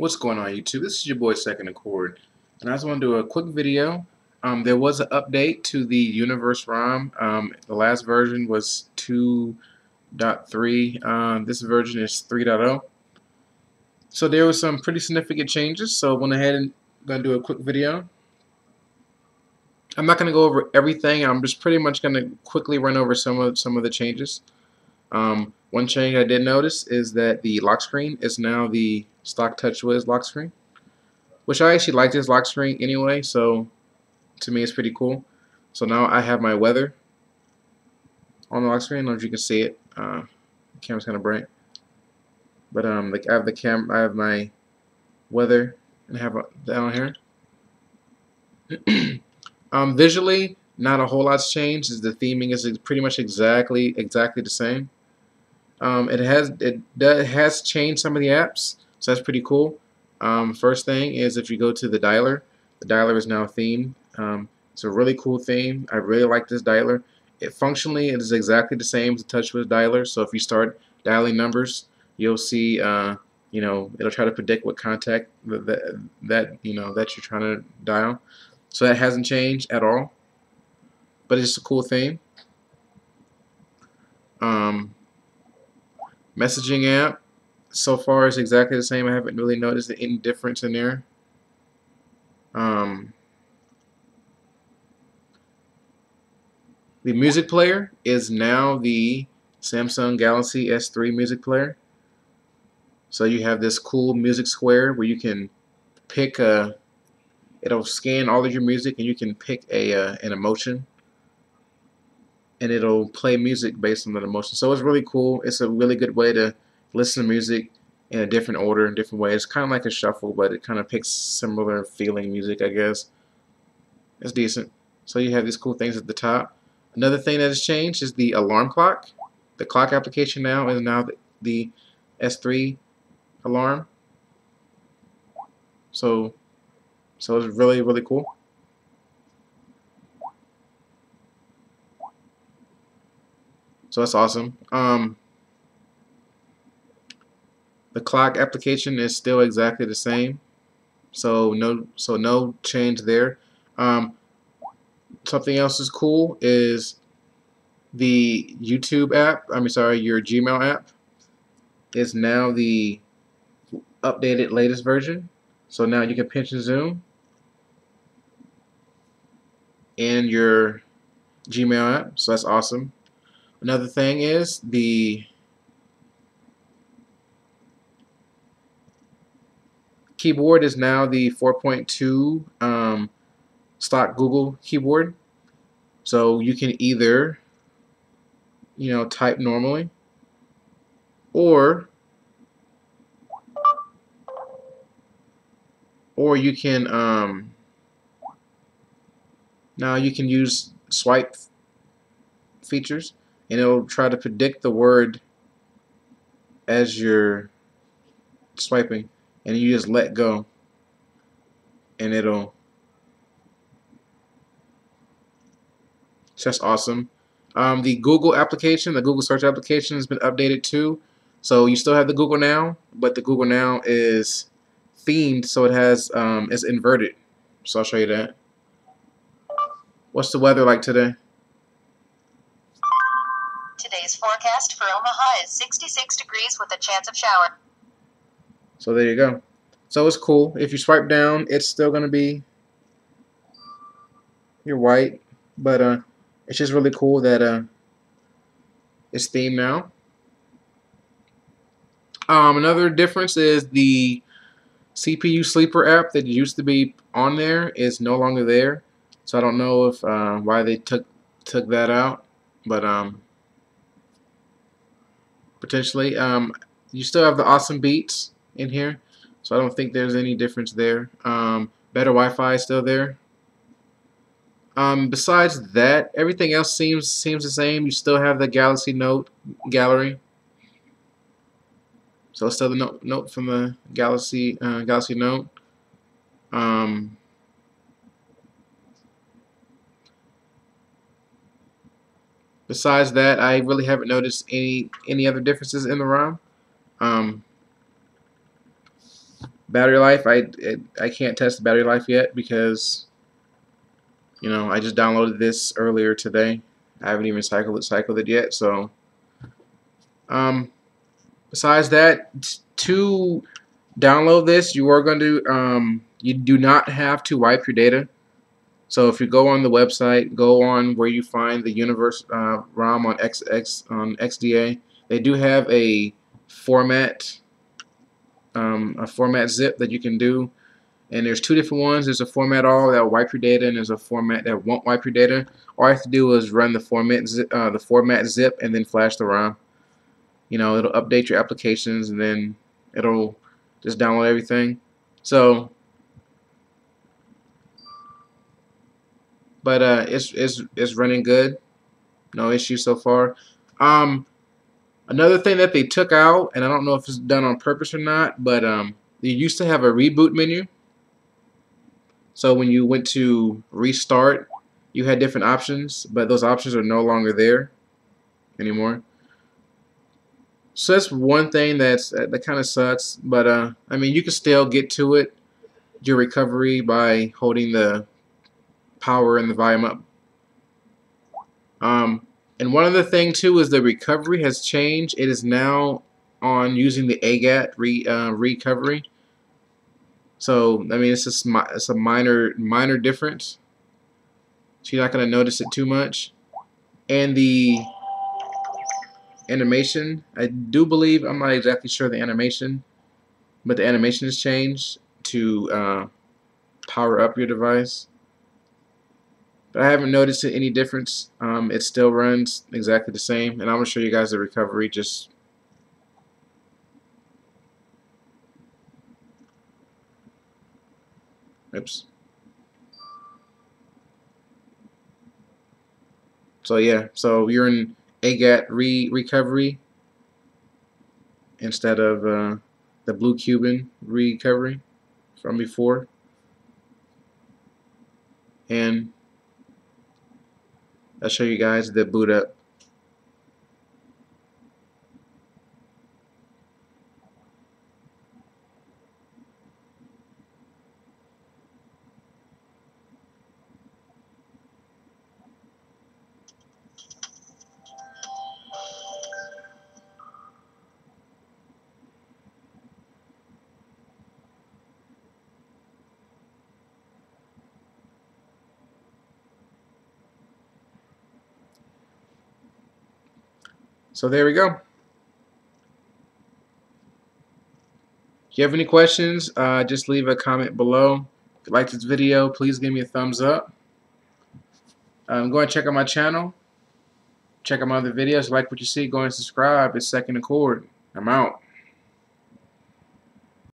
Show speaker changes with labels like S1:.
S1: What's going on YouTube? This is your boy Second Accord and I just want to do a quick video. Um, there was an update to the Universe ROM. Um, the last version was 2.3. Um, this version is 3.0. So there were some pretty significant changes so I went ahead and going to do a quick video. I'm not going to go over everything. I'm just pretty much going to quickly run over some of some of the changes. Um, one change I did notice is that the lock screen is now the stock TouchWiz lock screen, which I actually like this lock screen anyway, so to me it's pretty cool. So now I have my weather on the lock screen. I don't know if you can see it. Uh, the camera's kind of bright, but um, like I have the cam, I have my weather, and I have on here. um, visually, not a whole lot's changed. The theming is pretty much exactly exactly the same. Um, it has it does, has changed some of the apps, so that's pretty cool. Um, first thing is if you go to the dialer, the dialer is now themed. Um, it's a really cool theme. I really like this dialer. It functionally it is exactly the same as the TouchWiz dialer. So if you start dialing numbers, you'll see uh, you know it'll try to predict what contact that that you know that you're trying to dial. So that hasn't changed at all, but it's a cool theme. Um, Messaging app so far is exactly the same. I haven't really noticed any difference in there. Um, the music player is now the Samsung Galaxy S3 music player. So you have this cool music square where you can pick a it'll scan all of your music and you can pick a uh, an emotion and it'll play music based on that emotion. So it's really cool. It's a really good way to listen to music in a different order, in different ways. It's kind of like a shuffle, but it kind of picks similar feeling music, I guess. It's decent. So you have these cool things at the top. Another thing that has changed is the alarm clock. The clock application now is now the, the S3 alarm. So, so it's really, really cool. So that's awesome. Um, the clock application is still exactly the same. So no, so no change there. Um, something else is cool is the YouTube app. I mean, sorry, your Gmail app is now the updated latest version. So now you can pinch and zoom in your Gmail app. So that's awesome. Another thing is the keyboard is now the 4.2 um, stock Google keyboard. So you can either, you know, type normally or or you can um, now you can use swipe features and it'll try to predict the word as you're swiping and you just let go and it'll just awesome. Um, the Google application the Google search application has been updated too. So you still have the Google Now but the Google Now is themed so it has um, it's inverted. So I'll show you that. What's the weather like today
S2: forecast for Omaha is 66 degrees with a chance of shower.
S1: So there you go. So it's cool. If you swipe down, it's still going to be your white. But uh, it's just really cool that uh, it's themed now. Um, another difference is the CPU Sleeper app that used to be on there is no longer there. So I don't know if uh, why they took took that out. But um, potentially. Um, you still have the awesome beats in here, so I don't think there's any difference there. Um, better Wi-Fi is still there. Um, besides that, everything else seems seems the same. You still have the Galaxy Note gallery. So still the note, note from the Galaxy uh, Galaxy Note. Um, Besides that, I really haven't noticed any any other differences in the ROM. Um, battery life, I it, I can't test the battery life yet because you know I just downloaded this earlier today. I haven't even cycled it cycled it yet. So um, besides that, to download this, you are going to um, you do not have to wipe your data. So if you go on the website, go on where you find the Universe uh, ROM on XX on XDA. They do have a format, um, a format zip that you can do, and there's two different ones. There's a format all that will wipe your data, and there's a format that won't wipe your data. All I have to do is run the format zip, uh, the format zip, and then flash the ROM. You know, it'll update your applications, and then it'll just download everything. So but uh, it's it's it's running good. No issues so far. Um, another thing that they took out, and I don't know if it's done on purpose or not, but um, they used to have a reboot menu. So when you went to restart, you had different options, but those options are no longer there anymore. So that's one thing that's that, that kind of sucks. But uh, I mean, you can still get to it, your recovery by holding the power and the volume up. Um, and one other thing too is the recovery has changed. It is now on using the AGAT re, uh, recovery. So I mean, it's just it's a minor minor difference. So you're not going to notice it too much. And the animation, I do believe I'm not exactly sure the animation, but the animation has changed to uh, power up your device. But I haven't noticed any difference. Um, it still runs exactly the same. And I'm going to show you guys the recovery just Oops. So yeah, so you're in AGAT re recovery instead of uh, the Blue Cuban recovery from before. And I'll show you guys the boot up. So there we go. If you have any questions, uh, just leave a comment below. If you like this video, please give me a thumbs up. Um, go and check out my channel. Check out my other videos. Like what you see, go and subscribe. It's Second Accord. I'm out.